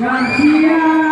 kaki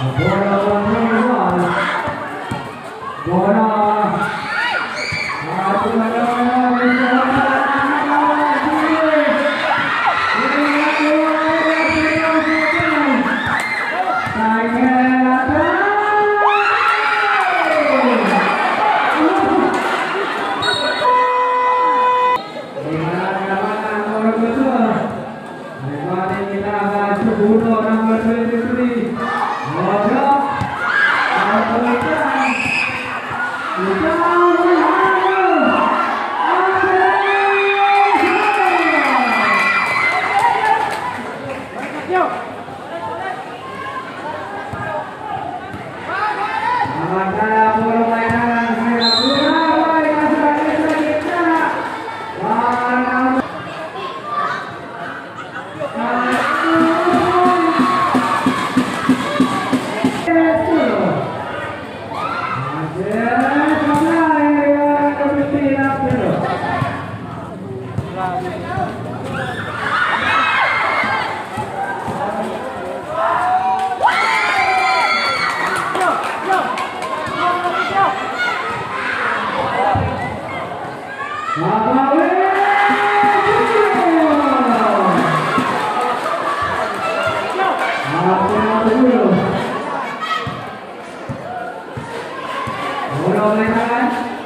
Bola 小朋友来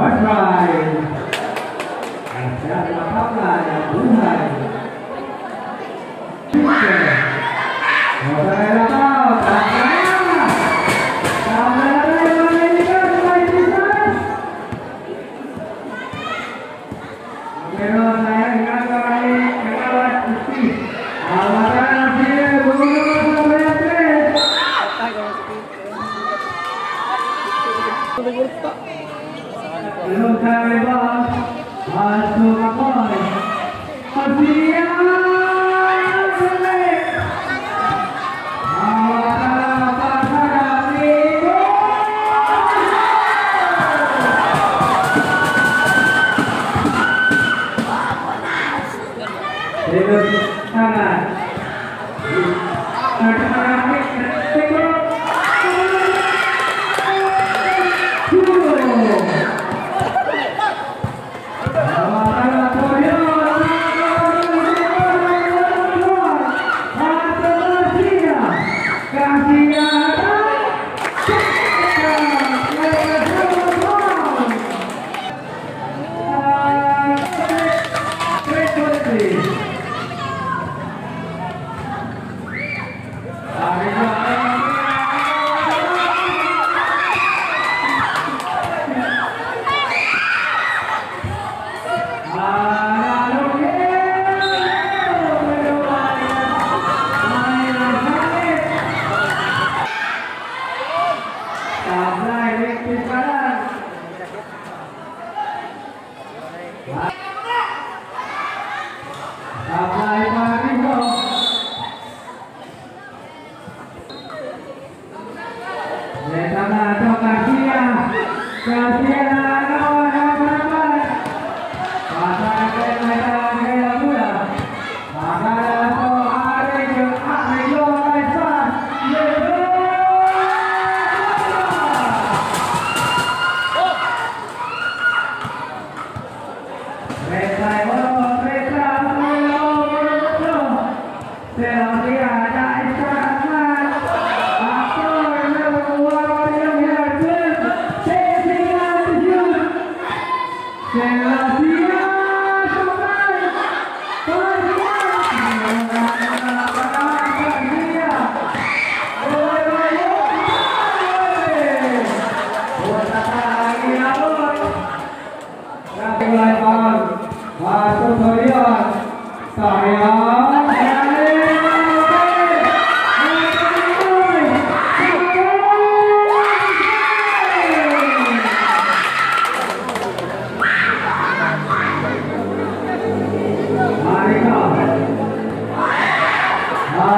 Horse ride.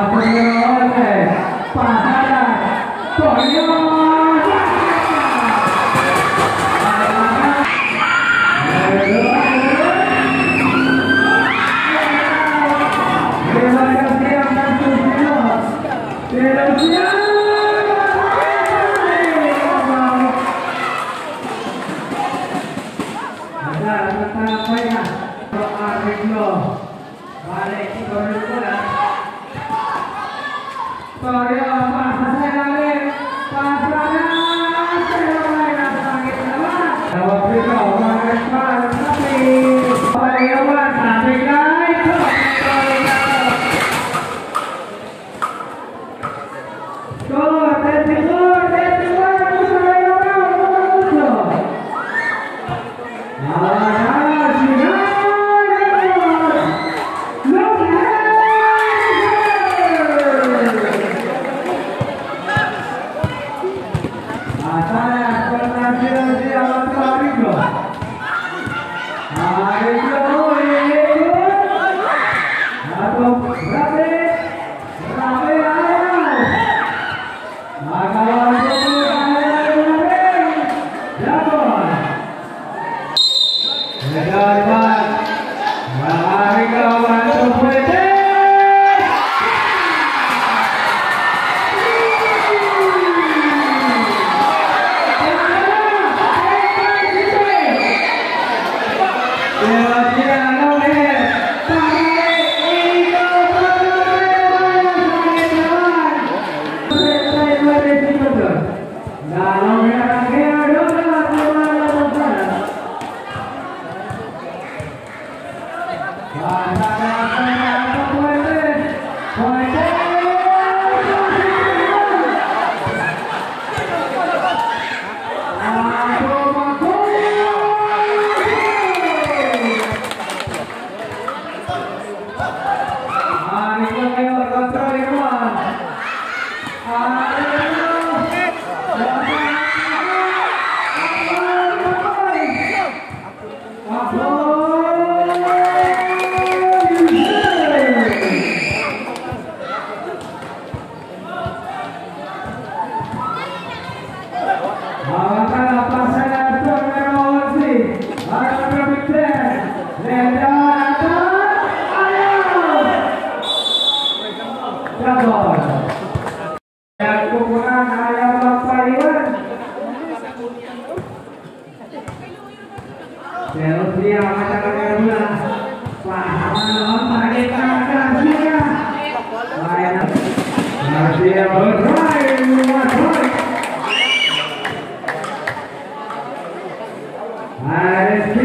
Pak Pak Pak Pak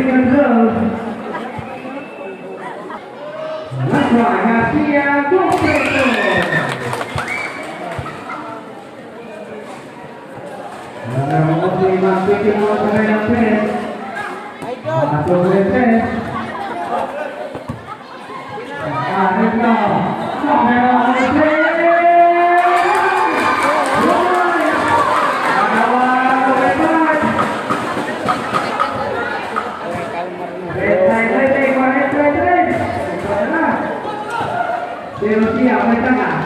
Ada single goal. Nasra Garcia completo. Ada lima tujuh terhadap tres. Masuk ke tres. Arifno. Kamera tres. Mereka.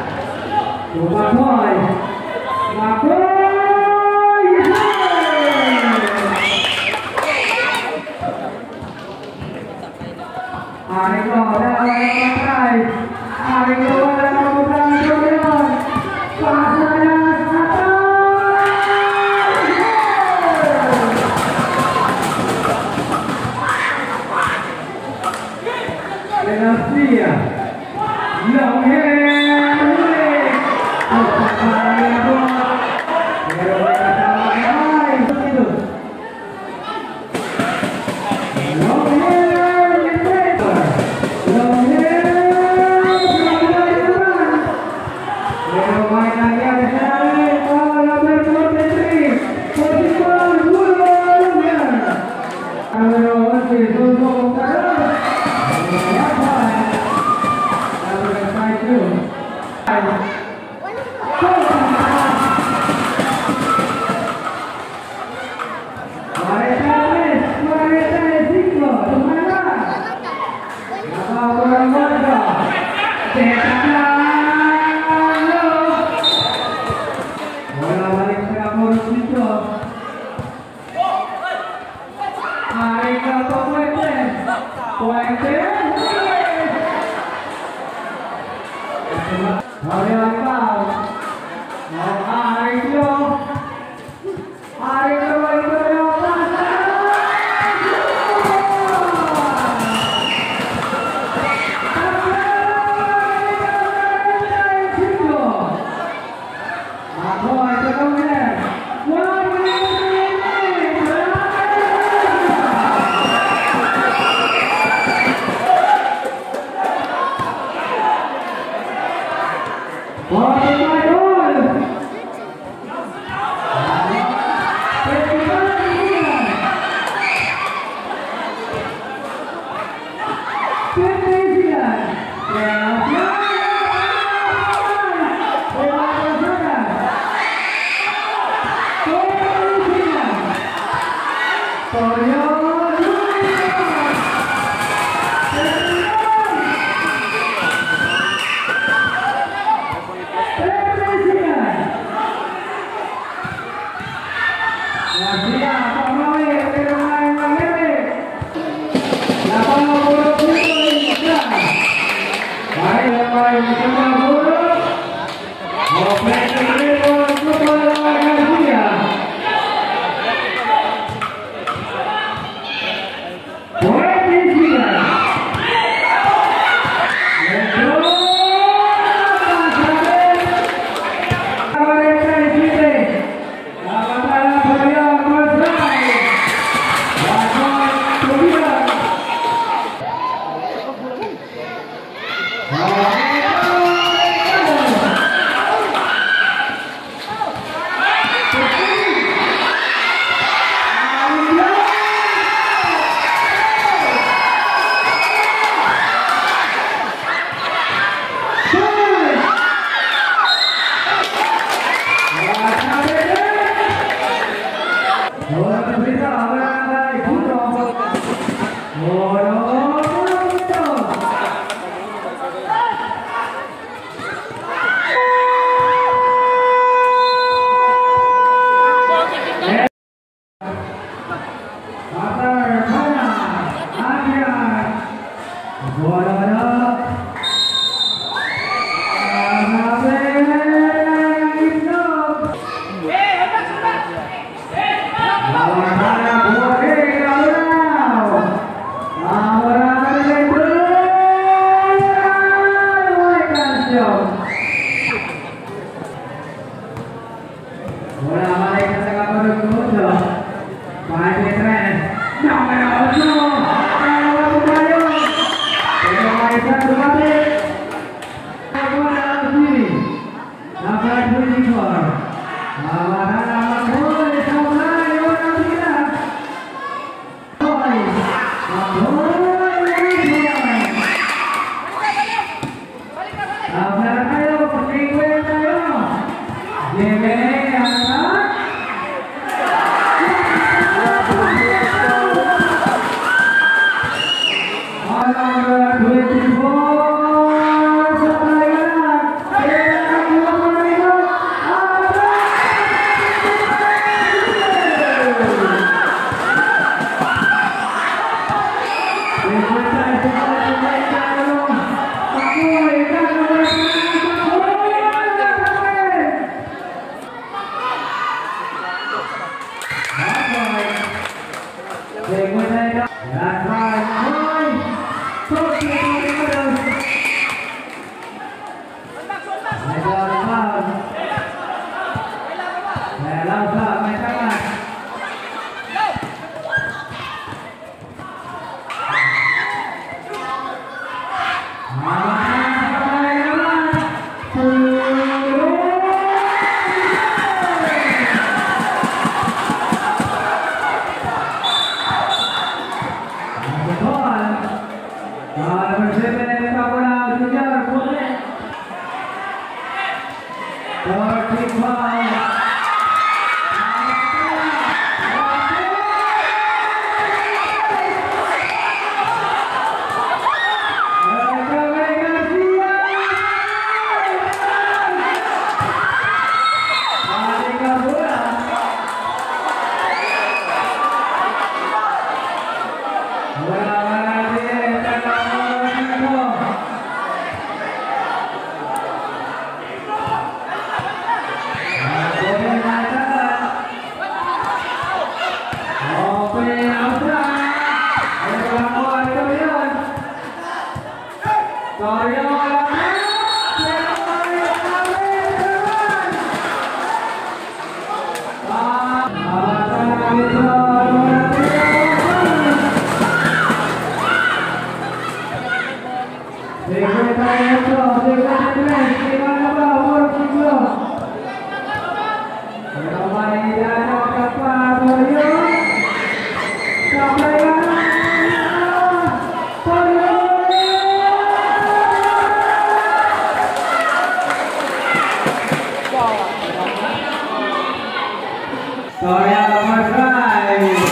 Sorry, I'm on my drive.